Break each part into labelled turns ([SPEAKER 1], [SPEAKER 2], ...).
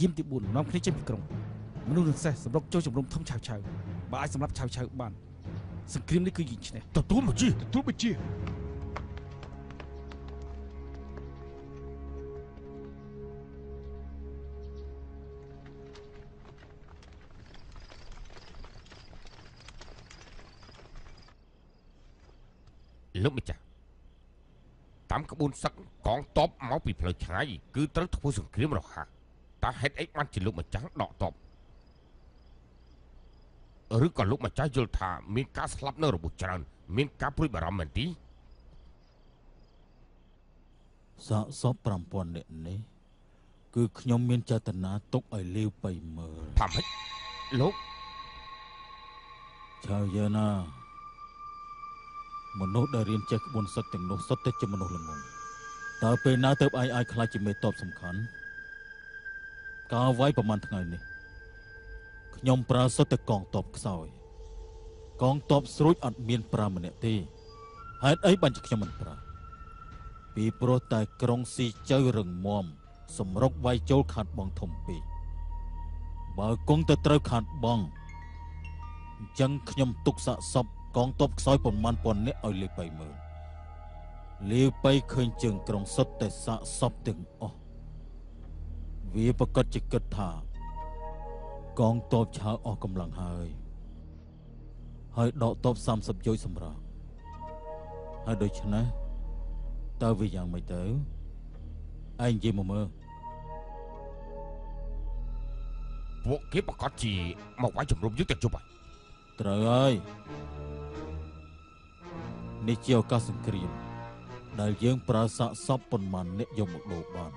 [SPEAKER 1] យាមទី4នាំគ្នាចេញពីក្រុងមនុស្សនឹងសេះសម្រុកចូលជំរំធំឆៅឆៅបើអាចសម្រាប់ឆៅឆៅបានសង្គ្រាមនេះគឺយើងឈ្នះ
[SPEAKER 2] ទទួលបញ្ជាទទួលបញ្ជាលោកម្ចាស់តាមក្បួនសឹកកងតបមកពីផ្លូវឆ្ងាយគឺត្រូវធ្វើសង្គ្រាមរហ័ស តើហេតុអីបានជាលោកម្ចាស់ដកតបឬក៏លោកម្ចាស់យល់ថាមានការស្លាប់នៅរបួសច្រើន មានការព្រួយបារម្ភមែនទី
[SPEAKER 3] សាកសព5000នាក់នេះគឺខ្ញុំមានចេតនាទុកឲ្យលាវបៃមើល
[SPEAKER 2] ថាម៉េចលោក
[SPEAKER 3] ឆៅយើណាមនុស្សដែលរៀនចេះក្បួនសឹកទាំងនោះសុទ្ធតែជាមនុស្សល្ងងតើពេលណាទៅឯងអាចខ្លាចជាមេតបសំខាន់ ការវាយប្រហែលថ្ងៃនេះខ្ញុំប្រើសុទ្ធតែកងតបខ្សោយកងតបស្រួចអត់មាន5ម្នាក់ទេហេតុអីបានជាខ្ញុំមិនប្រើពីព្រោះតែក្រុងស៊ីជើរឹងមាំសម្រុកវាយចូលខាត់បងធំពេកបើគង់ទៅត្រូវខាត់បងអញ្ចឹងខ្ញុំទុកសាកសពកងទ័ពខ្សោយប្រមាណពាន់នាក់ឲ្យលាវបៃមើលលាវបៃឃើញជើងក្រុងសុទ្ធតែសាកសពទាំងអស់ វាប្រកាសជាគិតថា កងទ័ពឆើអស់កម្លាំងហើយ ហើយដកទ័ព30យោជសម្រាប់ហើយដូច្នេះតើវាយ៉ាងម៉េចទៅឯងនិយាយមកមើល
[SPEAKER 2] ពួកគេប្រកាសជាមកវាយជំរុំយើងទៅជប់ហើយ
[SPEAKER 3] ត្រូវហើយនេះជាឱកាសសង្គ្រាមដែលយើងប្រើសាកសពប៉ុន្មានអ្នកយកមកដូរបាន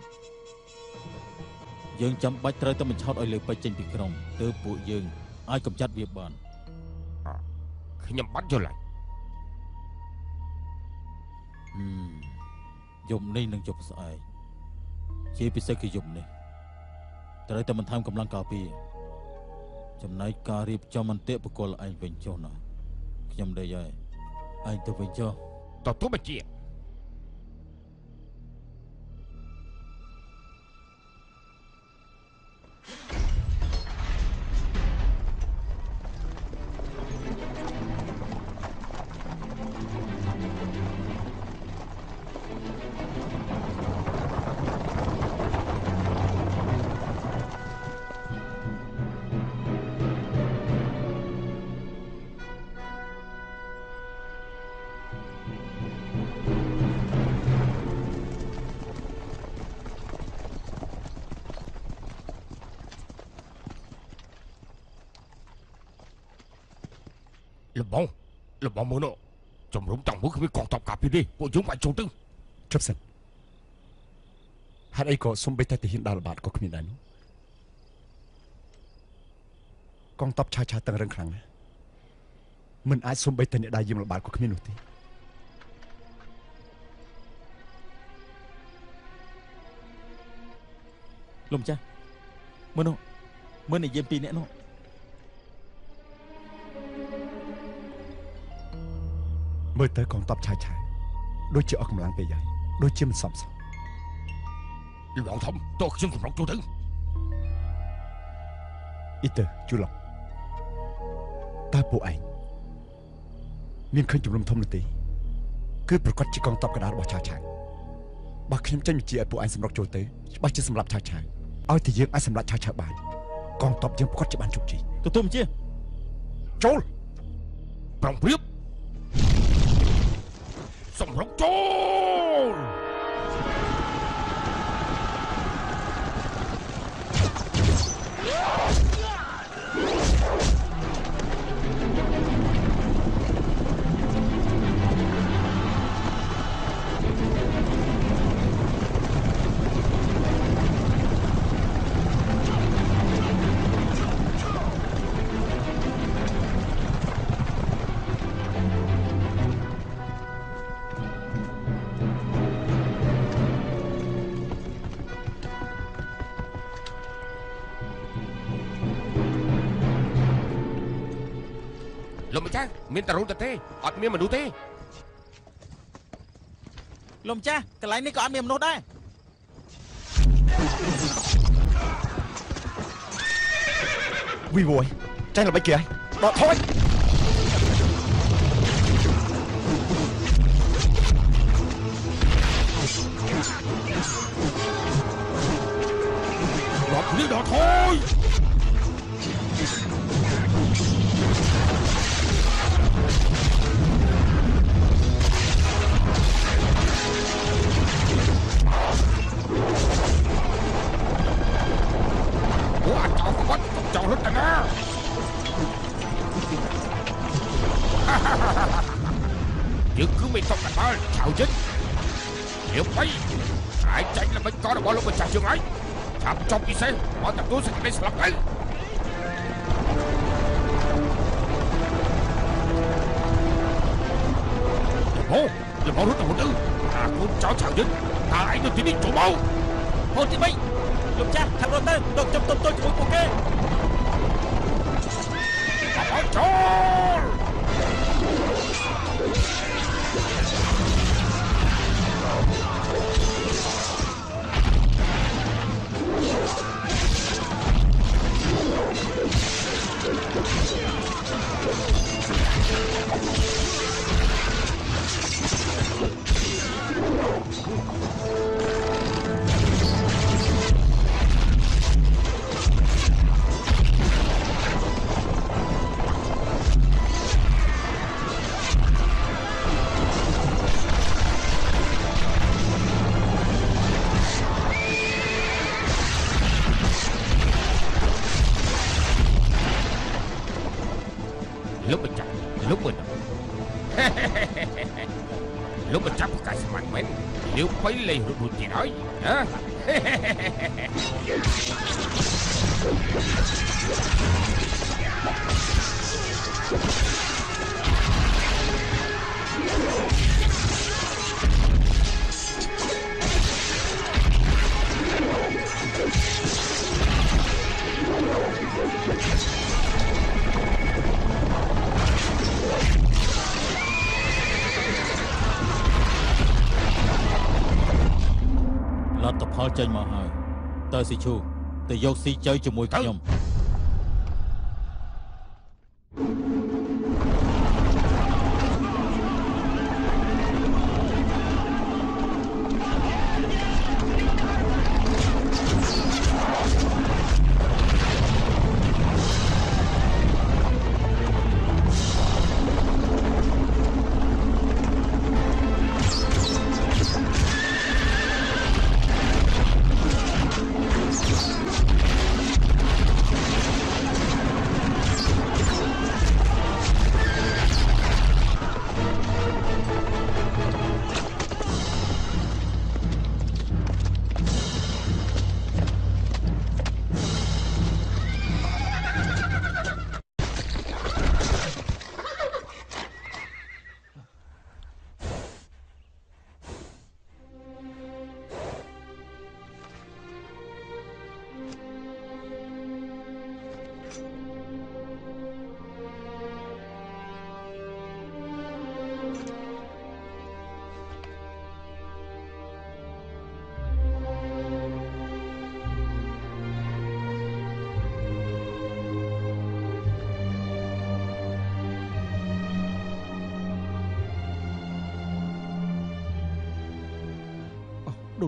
[SPEAKER 3] យើងចាំបាច់ត្រូវតែបញ្ឆោតឲ្យលើពេជ្រចេញពីក្រុងទើបពួកយើងអាចកម្ចាត់វាបាន
[SPEAKER 2] ខ្ញុំបាត់យល់ហើយ
[SPEAKER 3] ហឹមយប់នេះនឹងយប់ស្អែកជាពិសេសគឺយប់នេះត្រូវតែបន្ថែមកម្លាំងការពារចំណែកការរៀបចំអន្ទាក់បកលឯងវិញចុះណាខ្ញុំដេកហើយឯងទៅវិញចុះ
[SPEAKER 2] ទទួលបញ្ជា លបងលបងមើលនោះជំរុំចង់មើលគ្មានកងតបការពារទេពួកយើងបាច់ចូលទៅ
[SPEAKER 4] ជប់សិនហេតុអីក៏សំបីតែទាហានដើរល្បាតក៏គ្មានដែរនោះកងតបឆាឆាតឹងរឹងខ្លាំងណាស់មិនអាចសំបីតែអ្នកដើរយាមល្បាតក៏គ្មាននោះទេ
[SPEAKER 3] លោកម្ចាស់មើលនោះមើលនិយាយពីរអ្នកនោះ
[SPEAKER 4] មើលទៅកងតបឆាឆាដូចជាអស់កម្លាំងពេកហើយដូចជាមិនសមសោះ
[SPEAKER 2] លបងធំតោះខ្ញុំសម្រុកចូលទៅ
[SPEAKER 4] អ៊ីទៅជូឡុកតើពួកឯងមានឃើញជំរំធំនោះទេគឺប្រកាសជាកងតបកណ្ដាលរបស់ឆាឆាបើខ្ញុំចេញបញ្ជាឲ្យពួកឯងសម្រុកចូលទៅច្បាស់ជាសម្រាប់ឆាឆាឲ្យតែយើងអាចសម្រាប់ឆាឆាបានកងតបយើងប្រកាសជាបានជោគជ័យ
[SPEAKER 3] ទទួលបញ្ជា
[SPEAKER 2] ចូលប្រងព្រៀប សម្មានតរូនទៅទេអត់មានមនុស្សទេ
[SPEAKER 3] លោកម្ចាស់កន្លែងនេះក៏អត់មានមនុស្សដែរ
[SPEAKER 2] វីវយចែងល្បិចគេហើយបោះថយ
[SPEAKER 5] លទ្ធ
[SPEAKER 3] ផលចេញមកហើយតើស៊ីឈូទៅយកស៊ីជ័យជាមួយខ្ញុំ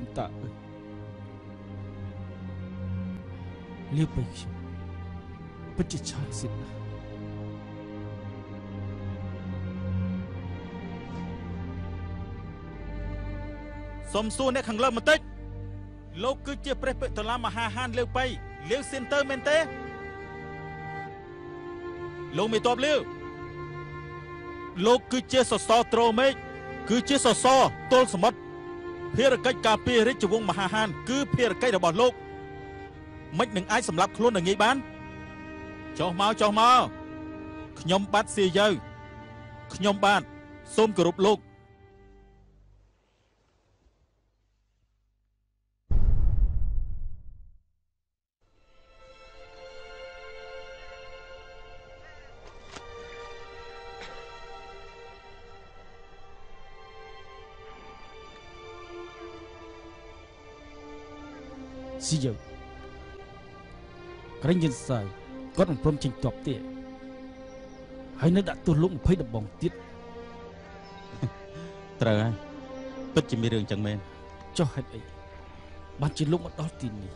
[SPEAKER 1] អូដូនតាអើយលាបបីខ្ញុំពិតជាឆាតសិនណាស់
[SPEAKER 3] សុំសួរអ្នកខាងលើបន្តិចលោកគឺជាព្រះពិតឡាមហាហានលាវបៃលាវស៊ិនតើមែនទេលោកមេតបលាវលោកគឺជាសសរត្រូមេឃគឺជាសសរទល់សមុទ្រ ភារកិច្ចការពាររាជវង្សមហាហាន គឺភារកិច្ចរបស់លោកមិននឹងអាចសម្លាប់ខ្លួននៅងាយបានចុះមកចុះមកខ្ញុំបាទសៀយើខ្ញុំបាទសូមគោរពលោក
[SPEAKER 1] ស៊ីយើក្រែងយិនសៅគាត់មិនព្រមចេញតបទេហើយនៅដាក់ទោសលោក20ដំបងទៀត
[SPEAKER 3] ត្រូវហើយពិតជាមានរឿងចឹងមែន
[SPEAKER 1] ចុះហេតុអីបានជាលោកមកដល់ទីនេះ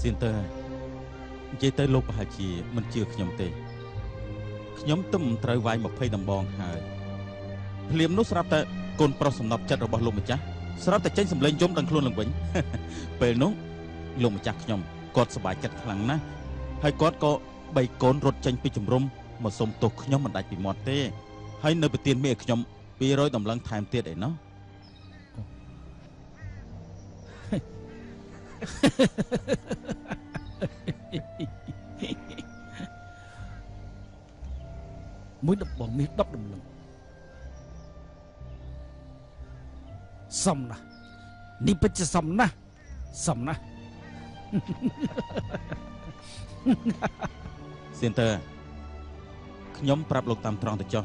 [SPEAKER 3] សៀនតើនិយាយទៅលោកប្រហែលជាមិនជឿខ្ញុំទេខ្ញុំទំមិនត្រូវវាយ20ដំបងហើយភ្លាមនោះស្រាប់តែកូនប្រុសសំណប់ចិត្តរបស់លោកម្ចាស់ស្រាប់តែចេញសម្លេងយំដឹងខ្លួនឡើងវិញពេលនោះ លោកម្ចាស់ខ្ញុំគាត់សប្បាយចិត្តខ្លាំងណាស់ហើយគាត់ក៏បីកូនរត់ចេញពីជំរំមកសុំទោសខ្ញុំមិនដាច់ពីមាត់ទេ ហើយនៅប្រទៀនមេឲ្យខ្ញុំ200តម្លឹងថែមទៀតអីណោះ
[SPEAKER 1] មួយដំបងមាស10ដំឡឹងសំណាស់នេះពិតជាសំណាស់សំណាស់
[SPEAKER 3] សិនតើខ្ញុំប្រាប់លោកតាមត្រង់ទៅចុះ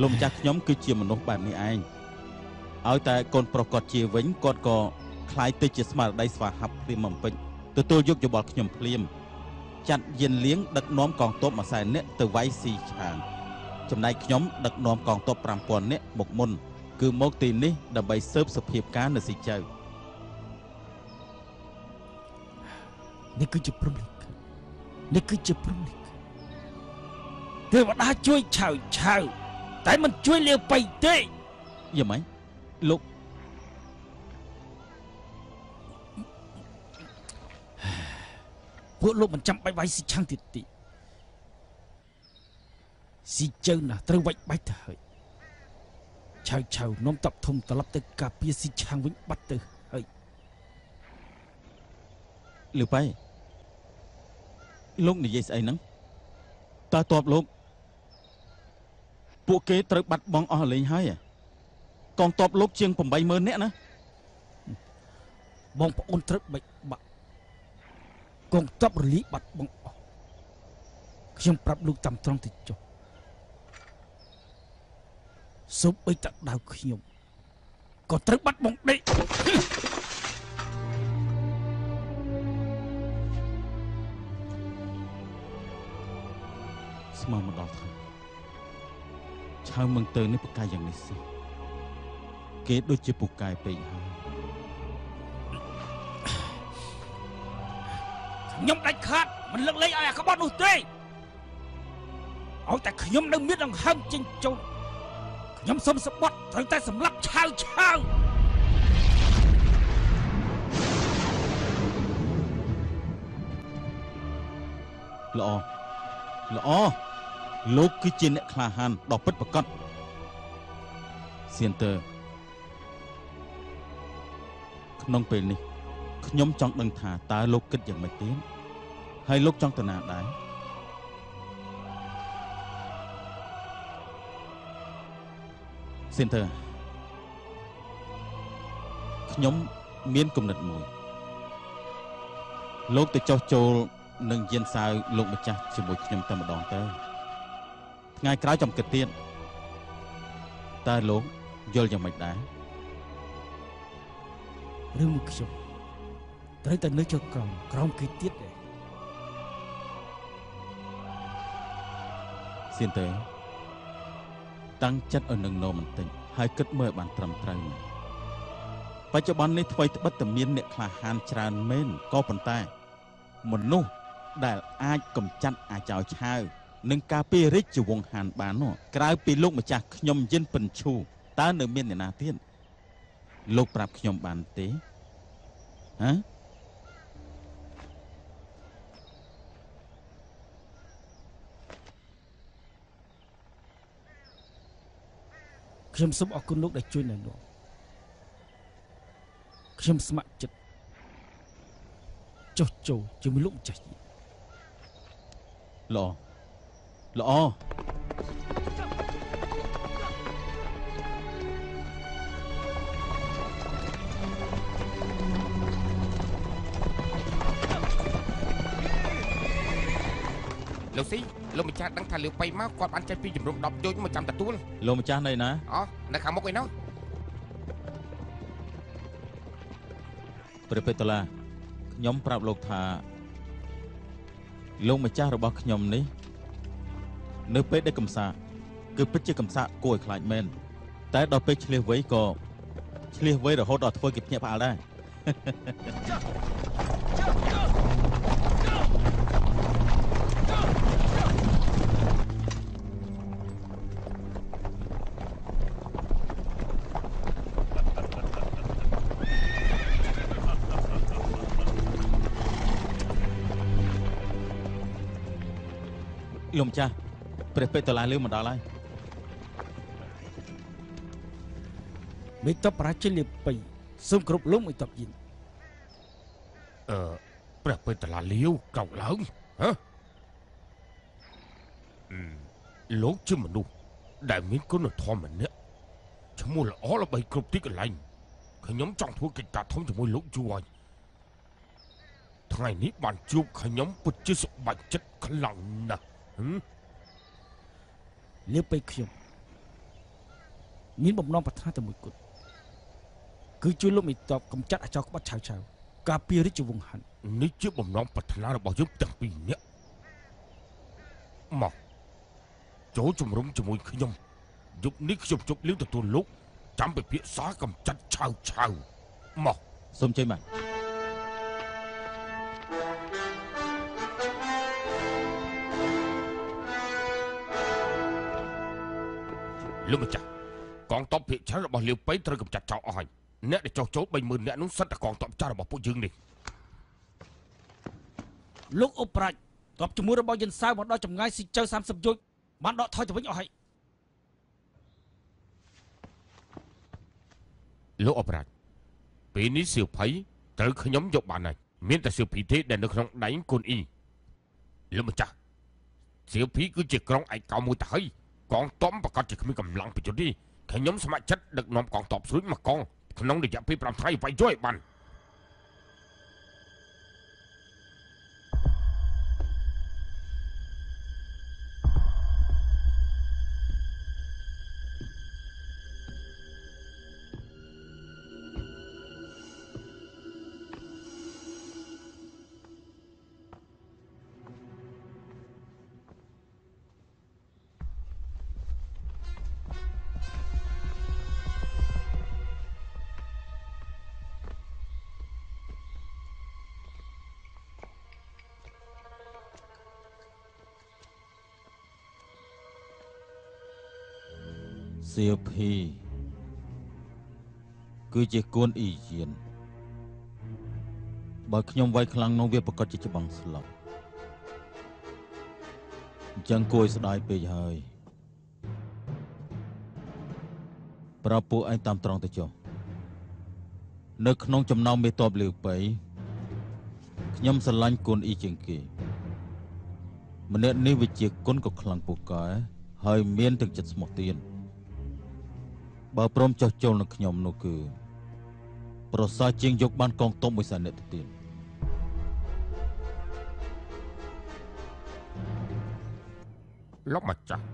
[SPEAKER 3] លោកម្ចាស់ខ្ញុំគឺជាមនុស្សបែបនេះឯងឲ្យតែកូនប្រុសគាត់ជាវិញគាត់ក៏ខ្លាយទៅជាស្មារតីស្វាហាប់ព្រាមបំពេញទទួលយកយោបល់ខ្ញុំភ្លាមចាត់យានលៀងដឹកនាំកងទ័ពមួយសែននាក់ទៅវាយស៊ីឆានចំណែកខ្ញុំដឹកនាំកងទ័ព5000នាក់មកមុនគឺមកទីនេះដើម្បីស៊ើបសភាពការនៅស៊ីចៅ។
[SPEAKER 1] នេះគឺជាព្រំលិខិតនេះគឺជាព្រំលិខិតទេវតាជួយឆៅឆៅតែមិនជួយលាវបៃទេ
[SPEAKER 3] យ៉ាងម៉េចលោក
[SPEAKER 1] ពួកលោកមិនចាំបាច់វាយស៊ីឆាំងទៀតទីស៊ីជើណាស់ត្រូវវាច់បាច់ទៅហើយឆៅឆៅនំតប់ធំត្រឡប់ទៅការពារស៊ីឆាំងវិញបាត់ទៅហើយ
[SPEAKER 3] លឺបៃ លោកនិយាយស្អីហ្នឹងតើតបលោកពួកគេត្រូវបាត់បង់អស់លេងហើយហ៎កងទ័ពលោកជាង80000នាក់ណា
[SPEAKER 1] បងប្អូនត្រូវបែកបាក់កងតបរលីបាត់បងអស់ខ្ញុំប្រាប់លោកតាមត្រង់ទៅចុះសូម្បីតែដៅខ្ញុំក៏ត្រូវបាត់បងដេក
[SPEAKER 3] ស្មើមកដល់ថ្ងៃឆៅមឹងទៅនេះប្រកាយយ៉ាងនេះសិគេដូចជាពូកែពេកហើយ
[SPEAKER 1] ខ្ញុំដាច់ខាតមិនលើកលែងឲ្យអាក្បត់នោះទេឲ្យតែខ្ញុំនៅមានដង្ហើមចេញចូលខ្ញុំសុំសបត់ត្រូវតែសម្លាប់ឆាវឆាវ
[SPEAKER 3] ល្អល្អ លោកគឺជាអ្នកក្លាហានដ៏ពិតប្រាកដសៀនតើក្នុងពេលនេះខ្ញុំចង់ដឹងថាតើលោកគិតយ៉ាងម៉េចទៀតហើយលោកចង់ទៅណាដែរសៀនតើខ្ញុំមានគំនិតមួយលោកទៅចោះចូលនឹងយានសាវលោកម្ចាស់ជាមួយខ្ញុំតែម្ដងទៅ ថ្ងៃក្រោយចាំគិតទៀតតើលោកយល់យ៉ាងម៉េចដែរ
[SPEAKER 1] រឿងមួយខ្ញុំត្រូវតែនៅចុះក្រោមក្រោមគេទៀតដែរ
[SPEAKER 3] សៀនទេតាំងចិត្តឲ្យនឹងនោមបន្តិចហើយគិតមើលឲ្យបានត្រឹមត្រូវណាបច្ចុប្បន្ននេះថ្មីត្បិតតែមានអ្នកក្លាហានច្រើនមែនក៏ប៉ុន្តែមនុស្សដែលអាចកំចាត់អាចោឆាវ និងការពាររាជវង្សហានបាននោះក្រៅពីលោកម្ចាស់ខ្ញុំយិនពិនឈូតើនៅមានអ្នកណាទៀតលោកប្រាប់ខ្ញុំបានទេហ៎
[SPEAKER 1] ខ្ញុំសូមអរគុណលោកដែលជួយណែនាំខ្ញុំស្ម័គ្រចិត្តចុះចូលជាមួយលោកម្ចាស់យាន
[SPEAKER 3] ល្អ ល្អ
[SPEAKER 2] លោកស៊ីលោកម្ចាស់ដឹងថាលាវបៃមកគាត់បានចេញពីជំរំ10យោជមកចាំទទួល
[SPEAKER 3] លោកម្ចាស់នៅណា
[SPEAKER 2] អូនៅខាងមុខឯណោះ
[SPEAKER 3] ព្រះពេទ្រតុលាខ្ញុំប្រាប់លោកថាលោកម្ចាស់របស់ខ្ញុំនេះ នៅពេលដែលកំសាកគឺពិតជាកំសាកគួរឲ្យខ្លាចមែនតែដល់ពេលឆ្លៀសវៃក៏ឆ្លៀសវៃរហូតដល់ធ្វើគេភ្ញាក់ផ្អើលដែរលោកម្ចាស់ ព្រះពេទ្យតឡាលឿមកដល់ហើយ
[SPEAKER 1] មេតបប្រាជិលៀបបីសូមគ្រប់លោកមេតបយាន
[SPEAKER 2] អឺព្រះពេទ្យតាឡាលាវក្រោកឡើងហ៎អឺលោកជាមនុស្សដែលមានគុណធម៌ម្នាក់ឈ្មោះល្អល្បីគ្រប់ទីកន្លែងខ្ញុំចង់ធ្វើកិច្ចការធំជាមួយលោកយូរហើយថ្ងៃនេះបានជួបខ្ញុំពិតជាសប្បាយចិត្តខ្លាំងណាស់ហឹម
[SPEAKER 1] លៀបបីខ្ញុំមានបំណងប្រាថ្នាតែមួយគត់គឺជួយលោកមេតបកំចាត់អាចោរក្បត់ឆៅឆៅការពាររាជវង្សហិន
[SPEAKER 2] នេះជាបំណងប្រាថ្នារបស់យើងទាំងពីរនាក់មកចូលជំរុំជាមួយខ្ញុំយប់នេះខ្ញុំជប់លៀងទទួលលោកចាំពិភាក្សាកំចាត់ឆៅឆៅមក
[SPEAKER 3] សូមជ័យមក
[SPEAKER 2] លោកម្ចាស់កងទ័ពភាគច្រើនរបស់លាវប៉ៃត្រូវកំចាត់ចោលអស់ហើយអ្នកដែលចោះចូល30000នាក់នោះសិតតែកងទ័ពចាស់របស់ពួកយើងនេះ
[SPEAKER 1] លោកអ៊ុបប្រាច់តបជាមួយរបស់យិនសាវមកដល់ចម្ងាយស៊ីចៅ30យោជន៍បានដកថយទៅវិញអស់ហើយ
[SPEAKER 2] លោកអបរាជពេលនេះសៀវភ័យត្រូវខ្ញុំយកបានហើយមានតែសៀវភីទេដែលនៅក្នុងដៃគុនអ៊ីលោកម្ចាស់សៀវភីគឺជាក្រុងឯកោមួយទៅហើយ កងទ័ពប្រកាសជាគ្មានកម្លាំងប្រយុទ្ធទេខ្ញុំស្ម័គ្រចិត្តដឹកនាំកងទ័ពស្រួចមកកងក្នុងរយៈពេល5ថ្ងៃវាយយកឲ្យបាន
[SPEAKER 3] សៀវភីគឺជាគួនអ៊ីយានបើខ្ញុំវាយខ្លាំងនោះវាប្រកាសជាច្បាំងស្លាប់អញ្ចឹងគួរឲ្យស្ដាយពេកហើយ ប្រាប់ពួកឯងតាមត្រង់ទៅចុះនៅក្នុងចំណោមមេតបលាវប៉ៃខ្ញុំស្រឡាញ់គុណអ៊ីជាងគេម្នាក់នេះវិជាគុណក៏ខ្លាំងពូកែហើយមានទឹកចិត្តស្មោះទៀន បើព្រមចោះចូលនឹងខ្ញុំនោះគឺ ប្រសើរជាងយកបានកងទ័ពមួយសានិតទៅទៀត
[SPEAKER 2] លោកម្ចាស់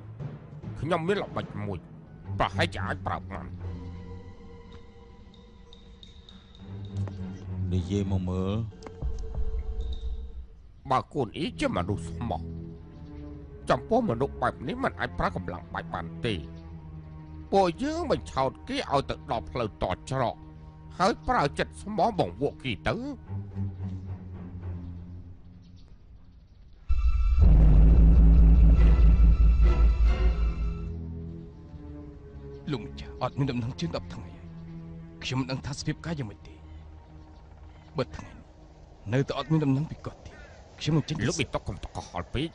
[SPEAKER 2] ខ្ញុំមានល្បិចមួយប្រហែលជាអាចប្រើបាន
[SPEAKER 3] និយាយមកមើល
[SPEAKER 2] បើគួនអ៊ីជាមនុស្សស្មោះចំពោះមនុស្សបែបនេះมันអាចប្រើកម្លាំងបាច់បានទេ ពួកយើងបញ្ឆោតគេឲ្យទៅដល់ផ្លូវតតច្រកហើយប្រើចិត្តស្មោះបង្វក់គេទៅ
[SPEAKER 6] លោកម្ចាស់អត់មានដំណឹងជាង10ថ្ងៃហើយខ្ញុំមិនដឹងថាស្ភាពកាយយ៉ាងម៉េចទេបើថ្ងៃនេះនៅតែអត់មានដំណឹងពីគាត់ទៀតខ្ញុំនឹងចេញ
[SPEAKER 2] លោកមីតុកកុំតកកហល់ពេក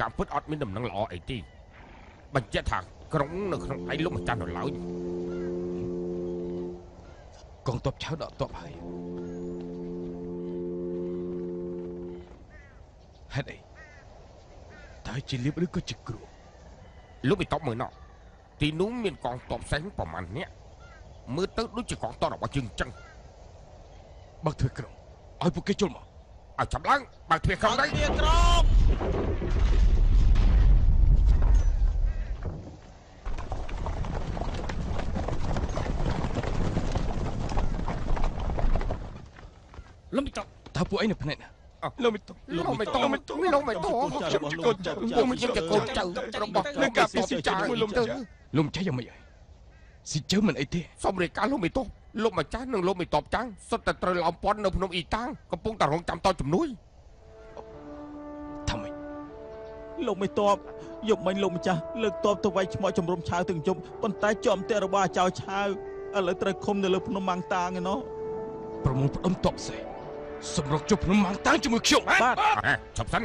[SPEAKER 2] ការពិតអត់មានដំណឹងល្អអីទេបញ្ជាក់ថា ក្រុងនៅក្នុងដៃលោកម្ចាស់នៅឡើយក
[SPEAKER 6] ងទ័ពឆៅដកទ័ពហើយហេតុអីតើជាលៀបឬក៏ជាគ្រូ
[SPEAKER 2] លោកមីតុកមើលណោះទីនោះមានកងទ័ពសេះប្រមាណអ្នកមើលទៅដូចជាកងទ័ពរបស់យើងអញ្ចឹង
[SPEAKER 6] បើកធ្វើក្រុងឲ្យពួកគេចូលមក
[SPEAKER 2] ឲ្យចាប់ឡើងបើកទ្វារក្រុងទៅ
[SPEAKER 1] វាក្រម លោកមេតប
[SPEAKER 6] តើពួកឯងនៅផ្នែកណា
[SPEAKER 2] អ
[SPEAKER 6] លោកមិនតប
[SPEAKER 2] លោកមិនតបលោកមិនតបលោកមិនតប
[SPEAKER 6] ខ្ញុំជាកូនចៅ
[SPEAKER 2] ពួកខ្ញុំជាកូនចៅរបស់
[SPEAKER 6] នឹងការពីស៊ីចៅមួយលោកទៅលោកម្ចាស់យ៉ាងម៉េចហើយស៊ីចៅមិនអីទេ
[SPEAKER 2] សូមរាយការណ៍លោកមិនតបលោកម្ចាស់និងលោកមិនតបចាំងសុទ្ធតែត្រូវឡោមព័ន្ធនៅភ្នំអ៊ីតាំងកំពុងតែរងចាំតជំនួយ
[SPEAKER 6] ថាម៉េច
[SPEAKER 3] លោកមិនតបយកមិញលោកម្ចាស់លើកតបទៅវាយឆ្មោះជំរុំឆាវទាំងជុំប៉ុន្តែជាប់ផ្ទះរបស់អាចៅឆាវឥឡូវត្រូវឃុំនៅលើភ្នំម៉ាំងតាងឯណោះ
[SPEAKER 6] ប្រមូលផ្ដុំតបផ្សេង សម្រុកជប់ភ្នំម៉ាំងតាំងជាមួយខ្ញុំ
[SPEAKER 3] បាទ
[SPEAKER 2] ហ่าឈប់សិន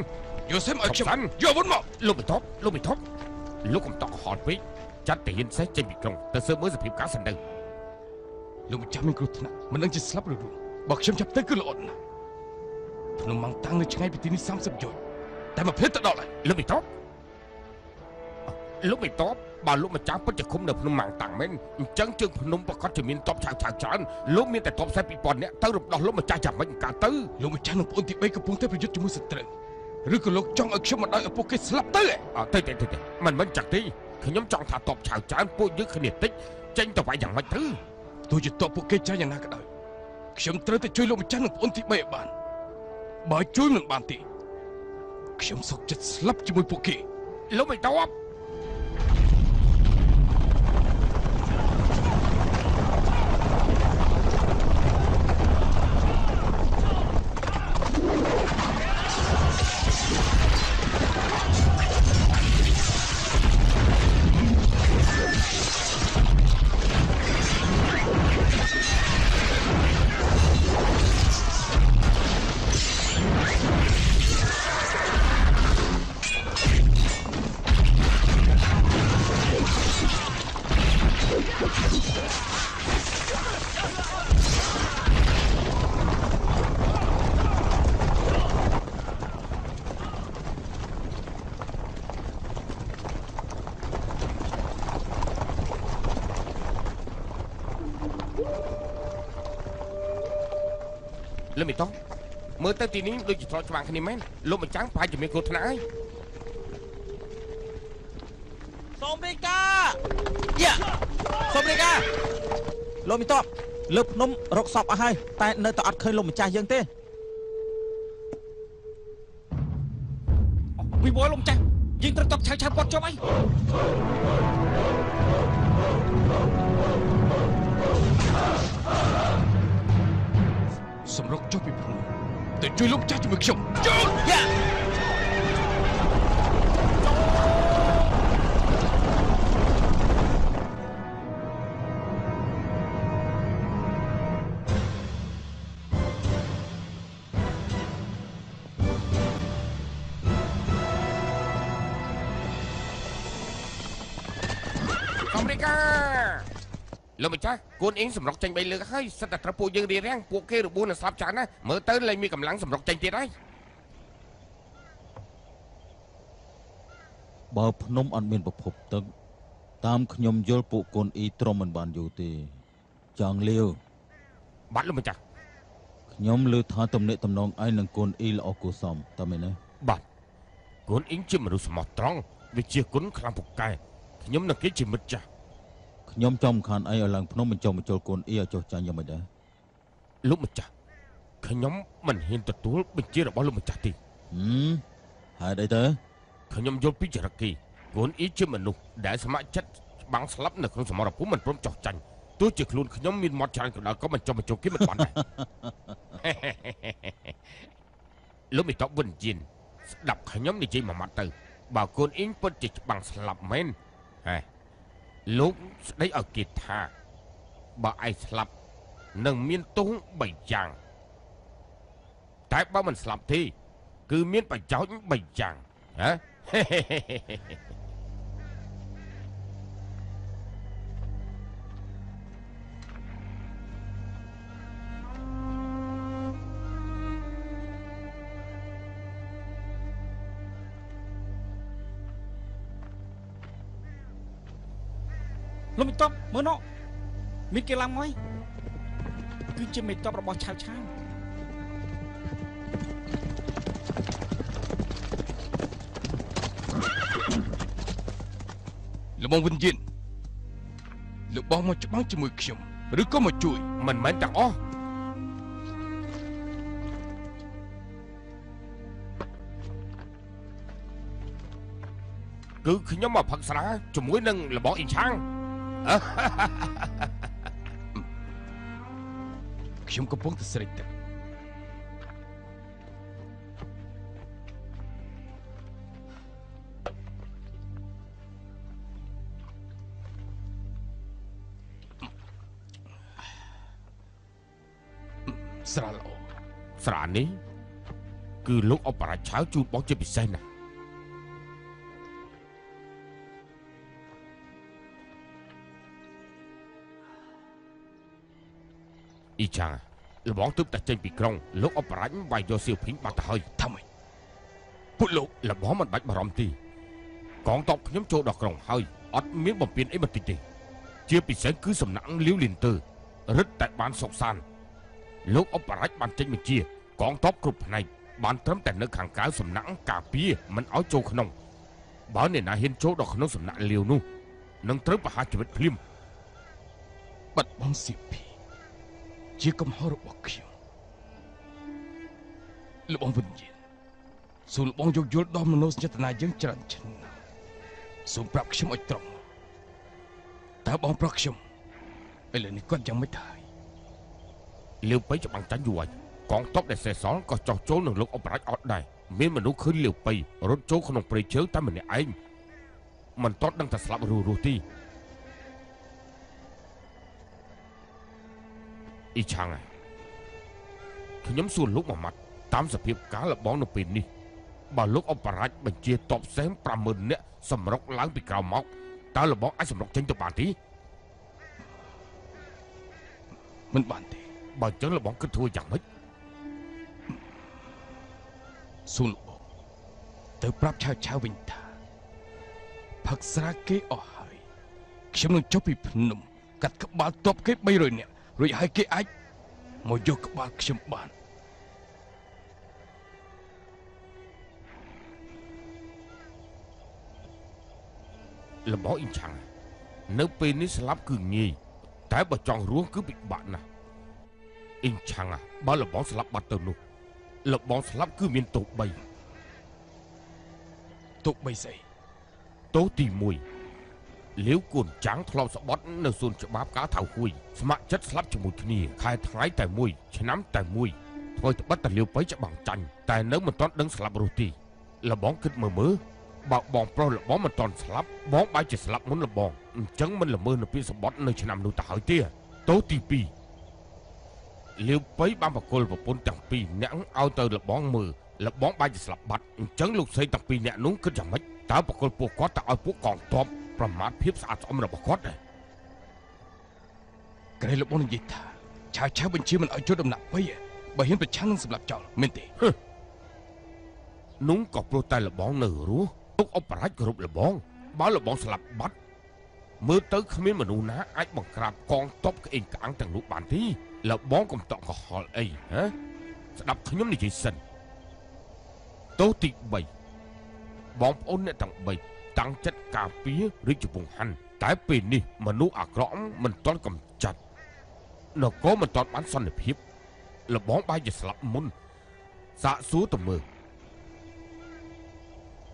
[SPEAKER 6] យកសេមឲ្យខ្ញុំ
[SPEAKER 2] សំខាន់
[SPEAKER 6] យកអាវុធមក
[SPEAKER 2] លោកមិនតបលោកមិនតបលោកកុំតក់កុហកពេកចាត់តែហ៊ានសេះចេញពីក្រុងទៅស៊ើបមើលសភាពការសិនទៅ
[SPEAKER 6] លោកម្ចាស់មានគ្រោះថ្នាក់មិនដឹងជាស្លាប់ឬរស់បើខ្ញុំចាប់ទៅគឺល្អណាស់ភ្នំម៉ាំងតាំងនៅឆ្ងាយពីទីនេះ30យោជន៍តែមកភ្លេចទៅដល់ហើយ
[SPEAKER 2] លោកមិនតបលោកមិនតប បើលោកម្ចាស់ពិតជាឃុំនៅភ្នំម៉ាំងតាំងមែនអញ្ចឹងជើងភ្នំប្រកាសជាមានតបឆៅឆៅច្រើនលោកមានតែតបខ្សែ2000នាក់ទៅរំដោះលោកម្ចាស់យ៉ាងម៉េចកាលទៅ
[SPEAKER 6] លោកម្ចាស់និងប្អូនទី3កំពុងតែប្រយុទ្ធជាមួយសត្រូវឬក៏លោកចង់ឲ្យខ្ញុំមកដល់ឪពុកគេស្លាប់ទៅហ៎
[SPEAKER 2] អត់ទៅទៅទៅទៅមិនមិនចាក់ទេខ្ញុំចង់ថាតបឆៅច្រើនពួកយើងគ្នាតិចចេញទៅវាយយ៉ាងម៉េចទៅ
[SPEAKER 6] ទោះជាតបពួកគេចាស់យ៉ាងណាក៏ដោយខ្ញុំត្រូវតែជួយលោកម្ចាស់និងប្អូនទី3ឲ្យបានបើជួយមិនបានទេខ្ញុំសុកចិត្តស្លាប់ជាមួយពួកគេ
[SPEAKER 2] លោកមិនតប លោកមិនតបមើលទៅទីនេះដូចជាធ្លាប់ច្បាំងគ្នាមែនលោកម្ចាស់ប្រហែលជាមានគ្រោះថ្នាក់ហើយ
[SPEAKER 3] សូមរាយការណ៍យ៉ាសូមរាយការណ៍លោកមិនតបលើភ្នំរកសពអស់ហើយតែនៅតែអត់ឃើញលោកម្ចាស់យើងទេ
[SPEAKER 1] ជួ
[SPEAKER 6] យលោកម្ចាស់ជាមួយខ្ញុំចូល
[SPEAKER 3] យ៉ា
[SPEAKER 2] អាមេរិកា លោកម្ចាស់គួនអ៊ីងសម្រុកចេញ3លើកហើយសិតតែត្រូវពួកយើងរៀបរៀងពួកគេរបួសនឹងស្លាប់ច្រើនណាស់មើលទៅលែងមានកម្លាំងសម្រុកចេញទៀតហើយ
[SPEAKER 3] បើភ្នំអត់មានប្រភពទឹក តាមខ្ញុំយល់ពួកកូនអ៊ីទ្រាំមិនបានយូរទេចង់លាវ
[SPEAKER 2] បាត់លោកម្ចាស់
[SPEAKER 3] ខ្ញុំលើថាទំនាក់ទំនងឯងនឹងកូនអ៊ីល្អគួរសមតើមែនទេ
[SPEAKER 2] បាត់គួនអ៊ីងជាមនុស្សស្មោះត្រង់វិជាគុណខ្លាំងពូកែខ្ញុំនឹងគេជាមិត្តចាស់
[SPEAKER 3] ខ្ញុំចង់ខានឯងឲ្យឡើងភ្នំបញ្ចុះបញ្ចូលកូនអ៊ីឲ្យចុះចាញ់យ៉ាងម៉េចដែរ
[SPEAKER 2] លោកម្ចាស់ខ្ញុំមិនហ៊ានទទួលបញ្ជារបស់លោកម្ចាស់ទេ
[SPEAKER 3] ហឹមហេតុអីទៅ
[SPEAKER 2] ខ្ញុំយល់ពីចរិតគេគួនអ៊ីជាមនុស្សដែលស្ម័គ្រចិត្តច្បាំងស្លាប់នៅក្នុងសមរភូមិមិនព្រមចោះចាញ់ទោះជាខ្លួនខ្ញុំមានមាត់ច្រើនក៏ដោយក៏មិនចុះបញ្ចូលគេមិនបានដែរលោកមីតបវិនជីនស្ដាប់ខ្ញុំនិយាយមួយម៉ាត់ទៅបើកូនអ៊ីងពិតជាច្បាំងស្លាប់មែនហេ លោកស្ដីឲ្យគេថាបើឯងស្លាប់នឹងមានទោស3យ៉ាងតែបើមិនស្លាប់ទេ គឺមានប្រយោជន៍3យ៉ាងហ៎
[SPEAKER 1] មើលនោះមានគេឡើងមកគឺជាមេតបរបស់ឆៅឆៅ
[SPEAKER 6] លបងវិនយានលបងមកច្បាំងជាមួយខ្ញុំឬក៏មកជួយ
[SPEAKER 2] មិនមែនទាំងអស់គឺខ្ញុំមកផឹកស្រាជាមួយនឹងលបងអ៊ីឆាំង
[SPEAKER 6] ខ្ញុំកំពុងតែស្រេកទឹកស្រាល្អ
[SPEAKER 2] ស្រានេះ គឺលោកអបរាឆៅជូនបងជាពិសេសណាស់ អ៊ីឆាងលបងទើបតែចេញពីក្រុងលោកអបរាជវាយយកសៀវភីងបាត់ទៅហើយ
[SPEAKER 6] ថាម៉េចពួកលោក
[SPEAKER 2] លបងមិនបាច់បារម្ភទេកងតបខ្ញុំចូលដល់ក្រុងហើយអត់មានបំពេញអីបន្តិចទេជាពិសេសគឺសំណាក់លាវលីនទើរឹតតែបានសុកសានលោកអបរាជបានចេញបញ្ជាកងទ័ពគ្រប់ផ្នែកបានត្រឹមតែនៅខាងក្រៅសំណាក់ការពារមិនឲ្យចូលក្នុងបើអ្នកណាហ៊ានចូលដល់ក្នុងសំណាក់លាវនោះនឹងត្រូវប្រហារជីវិតភ្លាម
[SPEAKER 6] បាត់បង់ស៊ីភី ជាកំហុសរបស់ខ្ញុំលោកបងវិញ្ញាណសូមលោកបងយកយល់ដល់មនោសញ្ចេតនាយើងច្រើនឆ្នាំសូមប្រាប់ខ្ញុំឲ្យត្រង់តើបងប្រុសខ្ញុំឥឡូវនេះគាត់យ៉ាងម៉េចទៅហើយ
[SPEAKER 2] លាវប៉ៃច្បាំងចាញ់យូរហើយកងទ័ពដែលសេះសល់ក៏ចោះចូលនឹងលោកអបរាជអត់ដែរមានមនុស្សឃើញលាវប៉ៃរត់ចូលក្នុងព្រៃឈើតែម្នាក់ឯងមិនតតដឹងតែស្លាប់រស់រស់ទេ អ៊ីឆាំងហើយខ្ញុំសួរលោកមួយម៉ាត់តាមសភាពការលបងនៅពេលនេះបើលោកអបរាជបញ្ជាតបផ្សេង50000នាក់សម្រុកឡើងពីក្រោមមកតើលបងអាចសម្រុកចេញទៅបានទេ
[SPEAKER 6] មិនបានទេ
[SPEAKER 2] បើអញ្ចឹងលបងគិតធ្វើយ៉ាងម៉េច
[SPEAKER 6] សូមលោកបងទៅប្រាប់ឆៅឆៅវិញថាផឹកស្រាគេអស់ហើយខ្ញុំនឹងចុះពីភ្នំកាត់ក្បាលតបគេ300នាក់ រួចហើយគេអាចមកយកក្បាលខ្ញុំបាន
[SPEAKER 2] លបងអ៊ីឆាំងនៅពេលនេះស្លាប់គឺងាយតែបើចង់រស់គឺពិបាកណាស់អ៊ីឆាំងបើលបងស្លាប់បាត់ទៅនោះលបងស្លាប់គឺមានទោស3
[SPEAKER 6] ទុកបីស្អី
[SPEAKER 2] ទោសទី1 លាវគួនចាំងធ្លាប់ស្បត់នៅសួនច្បាប់ការថៅហួយស្ម័គ្រចិត្តស្លាប់ជាមួយគ្នាខែថ្ងៃតែមួយឆ្នាំតែមួយធ្វើត្បិតតែលាវបៃច្បាំងចាញ់តែនៅមិនទាន់ដឹងស្លាប់រស់ទេលបងគិតមើលមើលបើបងប្រុសលបងមិនទាន់ស្លាប់បងបែរជាស្លាប់មុនលបងអញ្ចឹងមិនល្មើសនៅពាក្យសម្បត្តិនៅឆ្នាំនោះទៅហើយទេទោសទី2លាវបៃបានបកគលប្រពន្ធទាំងពីរអ្នកឲ្យទៅលបងមើលលបងបែរជាស្លាប់បាត់អញ្ចឹងលោកស្រីទាំងពីរអ្នកនោះគិតយ៉ាងម៉េចតើបកគលពួកគាត់ទៅឲ្យពួកកងទ័ព ប្រមាថភាពស្អាតស្អំរបស់គាត់ដែរ
[SPEAKER 6] ក្រែលោកបងនិយាយថាឆៅឆៅបញ្ជាមិនឲ្យជួយដំណាក់បីបើហ៊ានប្រឆាំងនឹងសម្លាប់ចោលមែនទេ
[SPEAKER 2] នោះក៏ព្រោះតែលបងនៅរស់លោកអបរាជគ្រប់លបងបើលបងស្លាប់បាត់មើលទៅគ្មានមនុស្សណាអាចបង្ក្រាបកងទ័ពក្អេងក្អាងទាំងនោះបានទេលបងកំតក់កុហលអីហ៎ស្ដាប់ខ្ញុំនិយាយសិនទោសទី3បងប្អូនអ្នកទាំង3 តាំងចិត្តការពាររាជវង្សហាន់តែពេលនេះមនុស្សអាក្រក់មិនទាន់កំចាត់នគរមិនទាន់បានសន្តិភាពលបងបែរជាស្លាប់មុនសាកសួរទៅមើល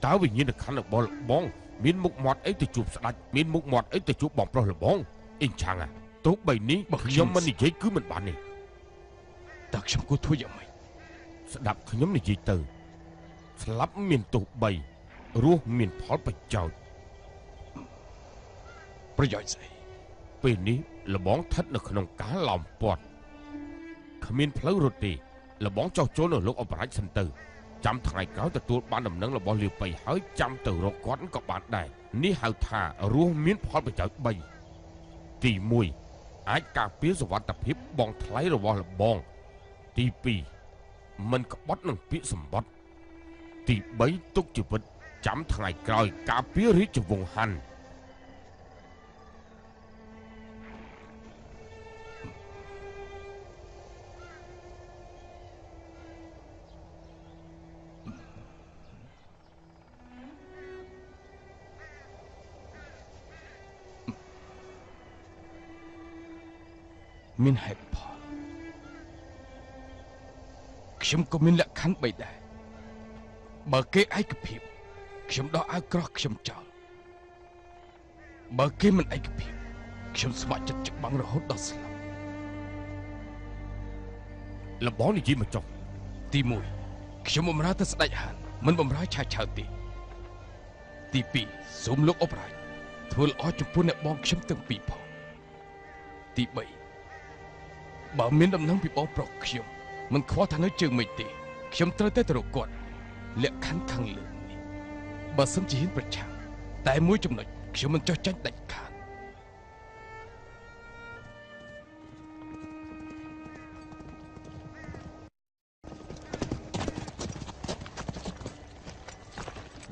[SPEAKER 2] តើវិញ្ញាណក្ខន្ធរបស់លបង មានមុខមាត់អីទៅជួបស្ដេចមានមុខមាត់អីទៅជួបបងប្រុសលបងអ៊ីងឆាំងអាទោះបីនេះបើខ្ញុំមិននិយាយគឺមិនបានទេ
[SPEAKER 6] តើខ្ញុំគួរធ្វើយ៉ាងម៉េច
[SPEAKER 2] ស្ដាប់ខ្ញុំនិយាយទៅ ស្លាប់មានទោស3 រស់មានផលប្រយោជន៍
[SPEAKER 6] ប្រយោជន៍ស្អី
[SPEAKER 2] ពេលនេះលបងស្ថិតនៅក្នុងការឡោមព័ទ្ធគ្មានផ្លូវរត់ទេលបងចោះចូលនៅលោកអបរាជសិនទៅចាំថ្ងៃក្រោយទទួលបានដំណឹងរបស់លាវប៉ៃហើយចាំទៅរកគាត់ក៏បានដែរនេះហៅថារស់មានផលប្រយោជន៍3ទី1អាចការពារសវត្ថភាពបងថ្លៃរបស់លបង ទី2មិនក្បត់នឹងពាក្យសម្បត្តិទី3ទុកជីវិត ចាំថ្ងៃក្រោយការពាររាជវង្សហាន់
[SPEAKER 6] មានហេតុផលខ្ញុំក៏មានលក្ខខណ្ឌបីដែរបើគេឯកភាព ខ្ញុំដោះអាវក្រោះខ្ញុំចោលបើគេមិនឯកភាពខ្ញុំស្ម័គ្រចិត្តច្បាំងរហូតដល់ស្លាប់
[SPEAKER 2] លបងនិយាយមកចុះ
[SPEAKER 6] ទី1ខ្ញុំបំរើទៅស្ដេចហានមិនបំរើឆាវឆាវទេទី2សូមលោកអបរាជធ្វើល្អចំពោះអ្នកបងខ្ញុំទាំងពីរផងទី3បើមានដំណឹងពីបងប្រុសខ្ញុំមិនខ្វល់ថានៅជើងមេឃទេខ្ញុំត្រូវតែទៅរកគាត់លក្ខខណ្ឌខាងលើនេះ បើសិនជាហ៊ានប្រឆាំងតែមួយចំណុចខ្ញុំមិនចោះចាញ់ដាច់ខាត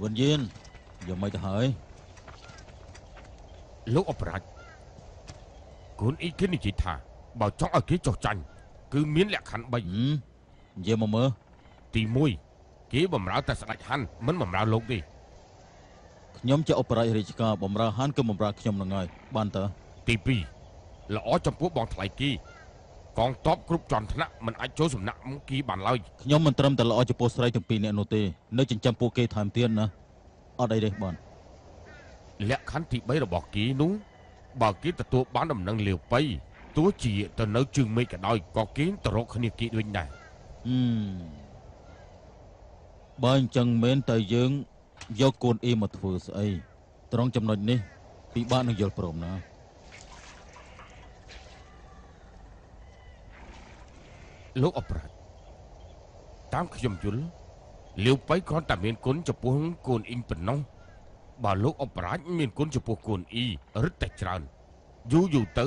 [SPEAKER 3] វិនយានយ៉ាងម៉េចទៅហើយ
[SPEAKER 2] លោកអបរាជគូនអ៊ីគេនិយាយថាបើចង់ឲ្យគេចុះចាញ់គឺមានលក្ខខណ្ឌ3
[SPEAKER 3] ហឹមនិយាយមកមើល
[SPEAKER 2] ទី1គេបំរើតែស្ដេចហាន់មិនបំរើលោកទេ
[SPEAKER 3] ខ្ញុំជាអបរាជរាជការបម្រើហានគឺបម្រើខ្ញុំនឹងហើយបានតើ
[SPEAKER 2] ទី2ល្អចំពោះបងថ្លៃគីកងតបគ្រប់ជាន់ថ្នាក់មិនអាចចូលសំណាក់មកគីបានឡើយ
[SPEAKER 3] ខ្ញុំមិនត្រឹមតែល្អចំពោះស្រីទាំងពីរនាក់នោះទេនៅចិញ្ចឹមពួកគេថែមទៀតណាអត់អីទេបាន
[SPEAKER 2] លក្ខខណ្ឌទី3របស់គីនោះបើគេទទួលបានដំណឹងលាវប៉ៃទោះជាទៅនៅជើងមេឃក៏ដោយក៏គេទៅរកគ្នាគីវិញដែរ
[SPEAKER 3] ហឹមបើអញ្ចឹងមែនតែយើង យកកូនអ៊ីមកធ្វើស្អីត្រង់ចំណុចនេះពិបាកនឹងយល់ព្រមណា
[SPEAKER 2] លោកអប្រាជ្ញតាមខ្ញុំយល់លាវប៉ៃគ្រាន់តែមានគុណចំពោះកូនអ៊ីងប៉ុណ្ណោះបើលោកអប្រាជ្ញមានគុណចំពោះកូនអ៊ីរឹតតែច្រើនយូរយូរទៅ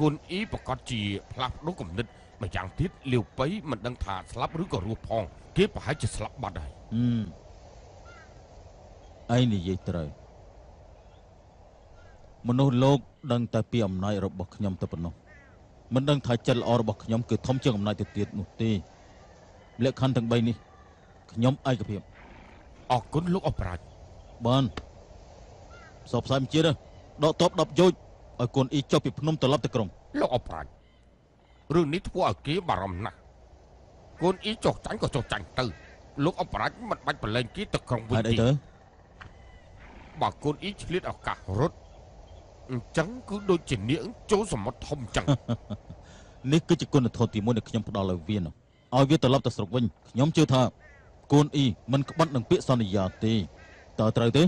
[SPEAKER 2] កូនអ៊ីប្រកាសជាផ្លាស់ប្ដូរគំនិតម្យ៉ាងទៀតលាវប៉ៃមិនដឹងថាស្លាប់ឬក៏រស់ផង គេប្រហែលជាស្លាប់បាត់ហើយ
[SPEAKER 3] ហឹម ឯងនិយាយត្រូវមនុស្សលោកដឹងតែពីអំណាចរបស់ខ្ញុំទៅប៉ុណ្ណោះមិនដឹងថាចិត្តល្អរបស់ខ្ញុំគឺធំជាងអំណាចទៅទៀតនោះទេលក្ខខណ្ឌទាំង3នេះខ្ញុំឯកភាព
[SPEAKER 2] អរគុណលោកអប្រាជ្ញ
[SPEAKER 3] បានសពផ្សាយមជាតិដកតប10យោជឲ្យកូនអ៊ីចុះពីភ្នំត្រឡប់ទៅក្រុង
[SPEAKER 2] លោកអប្រាជ្ញរឿងនេះធ្វើឲ្យគេបារម្ភណាស់កូនអ៊ីចុះចាញ់ក៏ចុះចាញ់ទៅលោកអប្រាជ្ញមិនបាច់ប្រឡែងគេទៅក្រុងវិញ
[SPEAKER 3] ហេតុអី
[SPEAKER 2] ទេ
[SPEAKER 3] ទៅ
[SPEAKER 2] បើកូនអ៊ីឆ្លៀតឱកាសរត់អញ្ចឹងគឺដូចជានាងចូលសមុទ្រធំអញ្ចឹង
[SPEAKER 3] នេះគឺជាគុណធម៌ទី1ដែលខ្ញុំផ្ដល់ឲ្យវានោះឲ្យវាត្រឡប់ទៅស្រុកវិញខ្ញុំជឿថាកូនអ៊ីមិនក្បត់នឹងពាក្យសន្យាទេតើត្រូវទេ